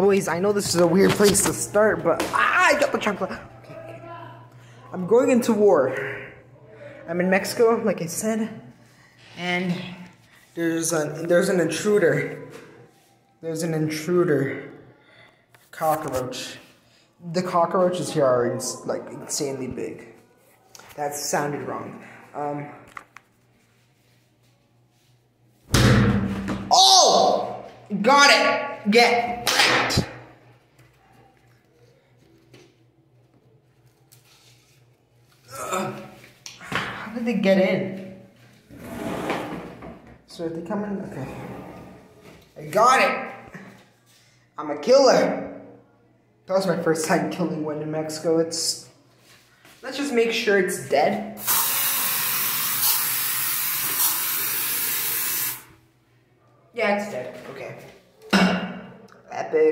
Boys, I know this is a weird place to start, but ah, I got the chocolate. Okay. I'm going into war. I'm in Mexico, like I said, and there's a there's an intruder. There's an intruder. Cockroach. The cockroaches here are ins like insanely big. That sounded wrong. Um. Oh! Got it! Get How did they get in? So they come in, okay. I got it! I'm a killer! That was my first time killing one in Mexico. It's. Let's just make sure it's dead. Yeah, it's dead. Okay. Epic.